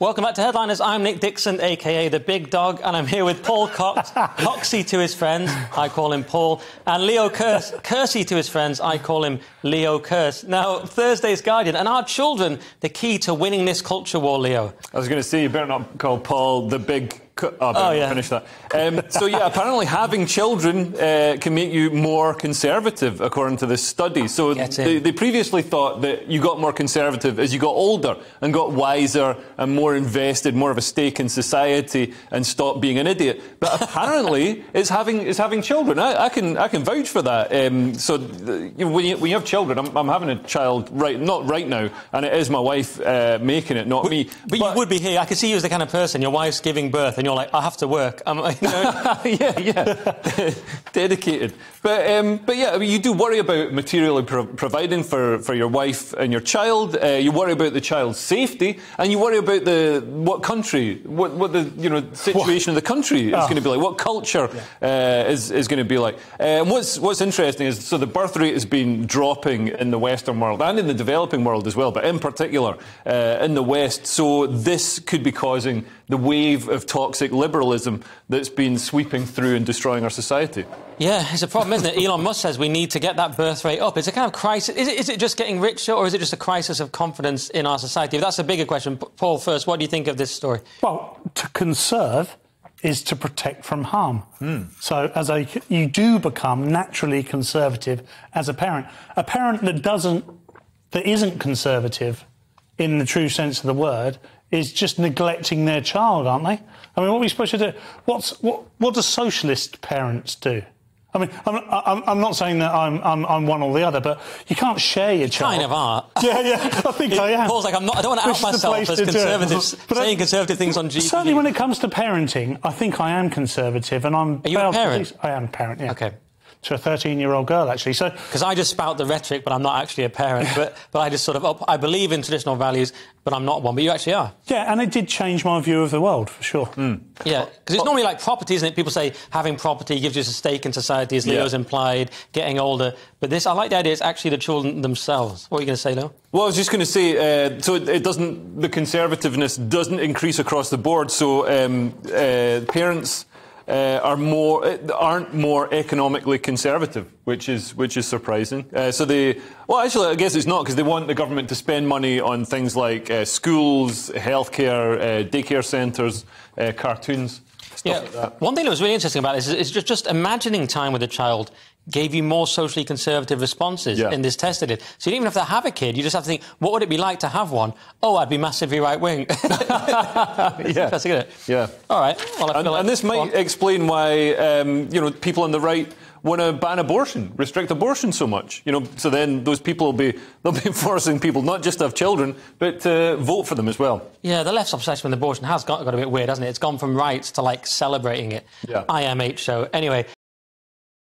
Welcome back to Headliners. I'm Nick Dixon, aka the Big Dog, and I'm here with Paul Cox, Coxey to his friends, I call him Paul, and Leo Kearse, Kersey to his friends, I call him Leo Kearse. Now, Thursday's Guardian, and our children, the key to winning this culture war, Leo. I was going to say, you better not call Paul the Big Oh, oh yeah. Finish that. Um, so yeah, apparently having children uh, can make you more conservative, according to this study. So they, they, previously thought that you got more conservative as you got older and got wiser and more invested, more of a stake in society, and stopped being an idiot. But apparently, it's having it's having children. I, I can I can vouch for that. Um, so you when, you, when you have children, I'm, I'm, having a child right not right now, and it is my wife uh, making it, not but, me. But, but, you would be here. I can see you as the kind of person. Your wife's giving birth and you're like, I have to work. I'm, you know. yeah, yeah, dedicated. But um, but yeah, I mean, you do worry about materially pro- providing for, for your wife and your child. Uh, you worry about the child's safety, and you worry about the what country, what what the you know situation of the country is oh. going to be like, what culture yeah. uh, is is going to be like. Uh, and what's what's interesting is so the birth rate has been dropping in the Western world and in the developing world as well, but in particular uh, in the West. So this could be causing the wave of toxic liberalism that's been sweeping through and destroying our society. Yeah, it's a problem, isn't it? Elon Musk says we need to get that birth rate up. It's a kind of crisis. Is it, is it just getting richer, or is it just a crisis of confidence in our society? If that's a bigger question. Paul, first, what do you think of this story? Well, to conserve is to protect from harm. Mm. So, as a you do become naturally conservative as a parent. A parent that doesn't, that isn't conservative, in the true sense of the word, is just neglecting their child, aren't they? I mean, what are we supposed to do? What's, what, what do socialist parents do? I mean, I'm, I'm, I'm, not saying that I'm, I'm, I'm, one or the other, but you can't share your child. Kind of are. Yeah, yeah, I think I am. Paul's like, I'm not, I don't want to out myself as conservative, saying conservative things on GB. Certainly when it comes to parenting, I think I am conservative, and I'm... Are you a parent? I am a parent, yeah. Okay to a 13 year old girl, actually. So Because I just spout the rhetoric, but I'm not actually a parent. but, but I just sort of, I believe in traditional values, but I'm not one. But you actually are. Yeah, and it did change my view of the world, for sure. Mm. Yeah, because it's normally like property, isn't it? People say having property gives you a stake in society, as Leo's yeah. implied, getting older. But this, I like the idea, it's actually the children themselves. What are you going to say, Leo? Well, I was just going to say, uh, so it doesn't, the conservativeness doesn't increase across the board. So um, uh, parents uh, are more uh, aren't more economically conservative, which is which is surprising. Uh, so they well, actually, I guess it's not because they want the government to spend money on things like uh, schools, healthcare, uh, daycare centres, uh, yeah. Like One thing that was really interesting about this is, is just, just imagining time with a child gave you more socially conservative responses yeah. in this test they did. So you didn't even have to have a kid. You just have to think, what would it be like to have one? Oh, I'd be massively right wing. yeah. Interesting, isn't it? Yeah. All right. Well, and, like and, this might explain why um, you know people on the right want to ban abortion, restrict abortion so much. You know, so then those people will be they'll be forcing people not just to have children, but to vote for them as well. Yeah, the left's obsession with abortion has got, got a bit weird, hasn't it? It's gone from rights to like celebrating it. Yeah. IMH show. Anyway,